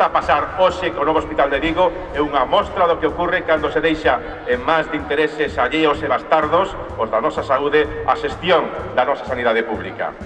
está a pasar hoxe co novo Hospital de Vigo é unha mostra do que ocurre cando se deixa en máis de intereses alleos e bastardos os da nosa saúde a xestión da nosa sanidade pública.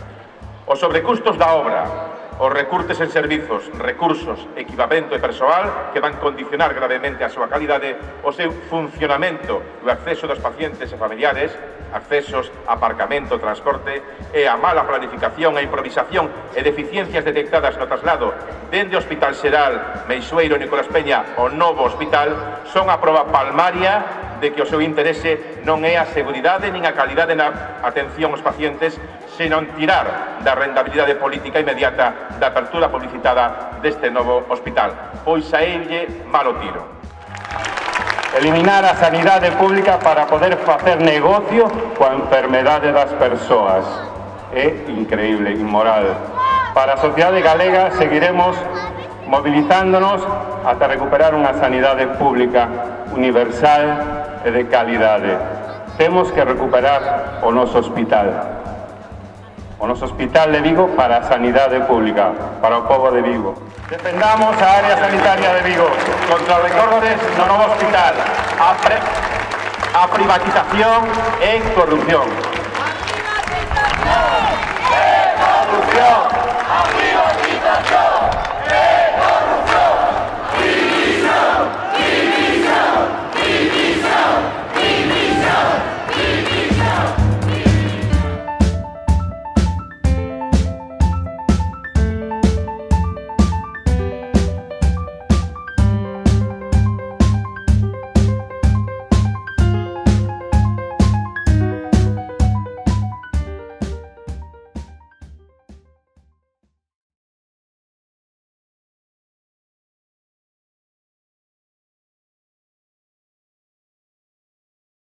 Os sobrecustos da obra, Os recurtes en servizos, recursos, equipamento e persoal que van condicionar gravemente a súa calidade, o seu funcionamento e o acceso dos pacientes e familiares, accesos, aparcamento, transporte e a mala planificación e improvisación e deficiencias detectadas no traslado dende o Hospital Xeral Meixueiro Nicolás Peña o novo hospital son a prova palmaria de que o seu interese non é a seguridade nin a calidade na atención aos pacientes, senón tirar da rendabilidade política inmediata da apertura publicitada deste novo hospital, pois a elle malo tiro. Eliminar a sanidade pública para poder facer negocio coa enfermedade das persoas. É increíble, inmoral. Para a sociedade galega seguiremos movilizándonos ata recuperar unha sanidade pública universal e de calidade. Temos que recuperar o noso hospital. O noso hospital de Vigo para a sanidade pública, para o povo de Vigo. Defendamos a área sanitaria de Vigo contra os recordores no novo hospital, a, pre, a privatización e corrupción. A privatización! E corrupción!